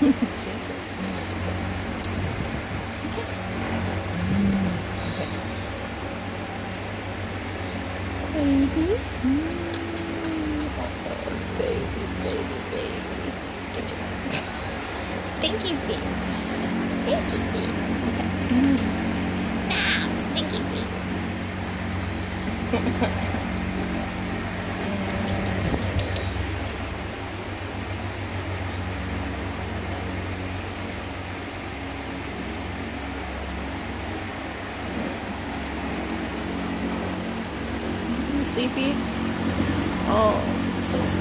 Kisses. Kiss. Kiss. Baby. Mm. Oh, baby, baby, baby. Get your stinky feet. Stinky feet. Okay. Mm. Now, stinky feet. Sleepy? Oh, so sleepy.